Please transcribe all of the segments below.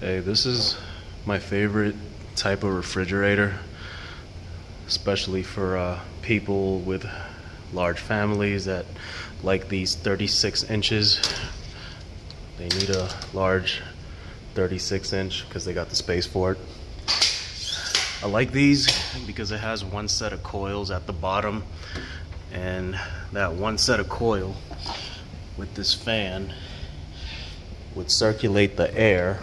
Hey, this is my favorite type of refrigerator, especially for uh, people with large families that like these 36 inches. They need a large 36 inch because they got the space for it. I like these because it has one set of coils at the bottom and that one set of coil with this fan would circulate the air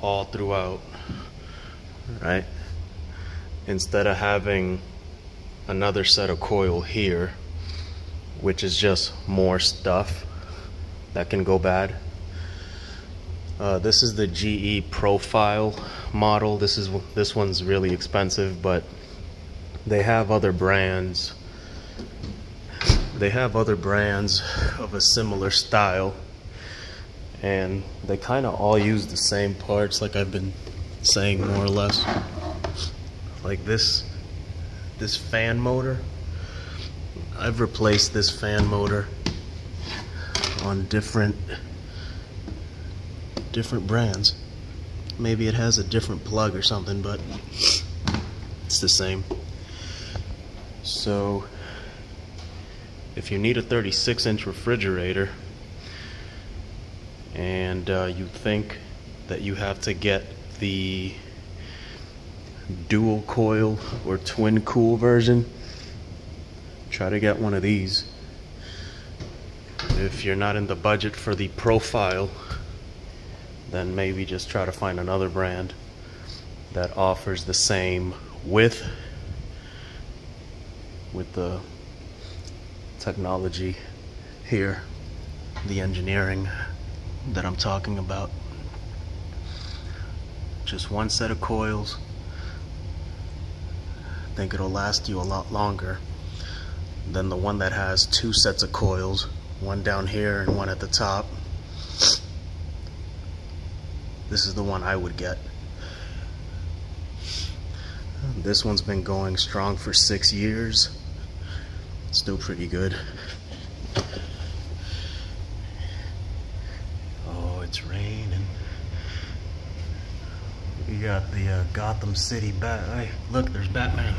all throughout, right? Instead of having another set of coil here, which is just more stuff that can go bad. Uh, this is the GE Profile model. This is this one's really expensive, but they have other brands. They have other brands of a similar style and they kind of all use the same parts like I've been saying more or less. Like this this fan motor. I've replaced this fan motor on different different brands. Maybe it has a different plug or something but it's the same. So if you need a 36 inch refrigerator and uh, you think that you have to get the dual coil or twin cool version, try to get one of these. If you're not in the budget for the profile, then maybe just try to find another brand that offers the same width with the technology here, the engineering that I'm talking about. Just one set of coils. I think it'll last you a lot longer than the one that has two sets of coils, one down here and one at the top. This is the one I would get. This one's been going strong for six years. Still pretty good. It's raining. We got the uh, Gotham City bat. Hey, look, there's Batman.